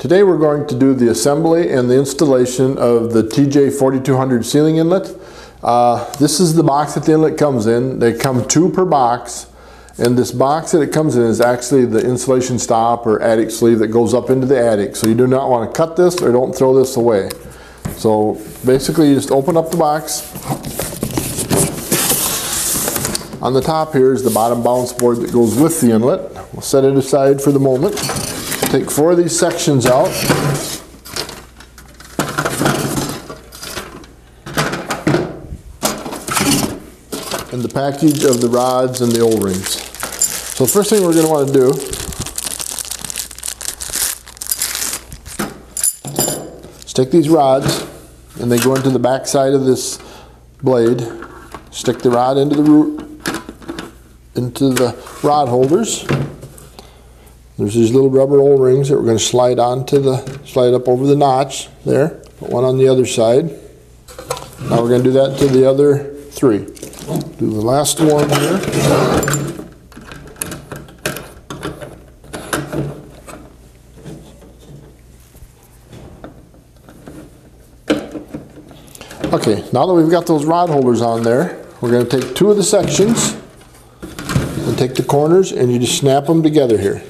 Today we're going to do the assembly and the installation of the TJ4200 ceiling inlet. Uh, this is the box that the inlet comes in. They come two per box. And this box that it comes in is actually the insulation stop or attic sleeve that goes up into the attic. So you do not want to cut this or don't throw this away. So basically you just open up the box. On the top here is the bottom balance board that goes with the inlet. We'll set it aside for the moment. Take four of these sections out. And the package of the rods and the O-rings. So the first thing we're going to want to do is take these rods and they go into the back side of this blade. Stick the rod into the root, into the rod holders. There's these little rubber O-rings that we're going to slide onto the, slide up over the notch there. Put one on the other side. Now we're going to do that to the other three. Do the last one here. Okay, now that we've got those rod holders on there, we're going to take two of the sections and take the corners and you just snap them together here.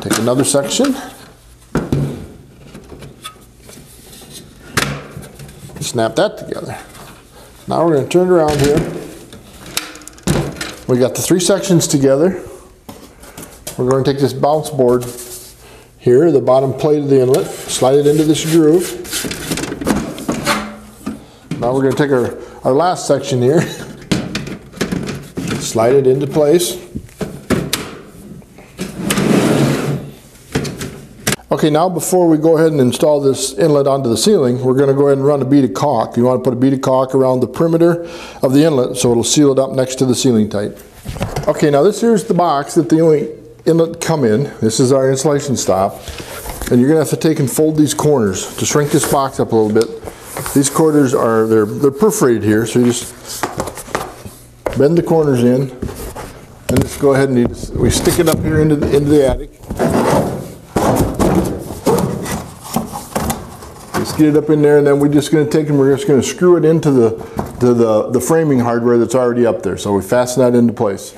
Take another section. Snap that together. Now we're going to turn it around here. We got the three sections together. We're going to take this balance board here, the bottom plate of the inlet, slide it into this groove. Now we're going to take our, our last section here, slide it into place. Okay, now before we go ahead and install this inlet onto the ceiling, we're going to go ahead and run a bead of caulk. You want to put a bead of caulk around the perimeter of the inlet so it'll seal it up next to the ceiling tight. Okay, now this here's the box that the only inlet come in. This is our insulation stop. And you're going to have to take and fold these corners to shrink this box up a little bit. These corners are, they're, they're perforated here, so you just bend the corners in and just go ahead and just, we stick it up here into the, into the attic. Get it up in there and then we're just going to take and we're just going to screw it into the, to the, the framing hardware that's already up there. So we fasten that into place.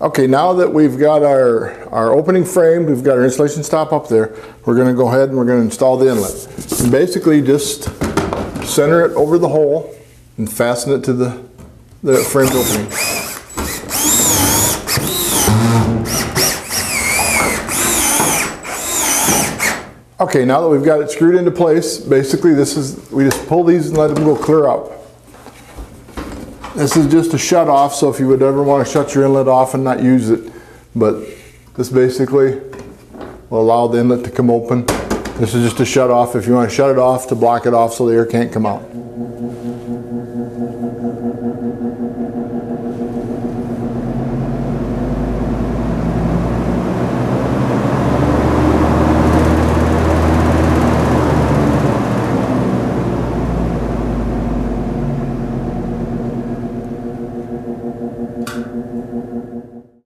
Okay, now that we've got our, our opening frame, we've got our insulation stop up there, we're going to go ahead and we're going to install the inlet. And basically just center it over the hole and fasten it to the, the framed opening. Okay, now that we've got it screwed into place, basically this is, we just pull these and let them go clear up. This is just a shut off, so if you would ever want to shut your inlet off and not use it, but this basically will allow the inlet to come open. This is just a shut off if you want to shut it off to block it off so the air can't come out.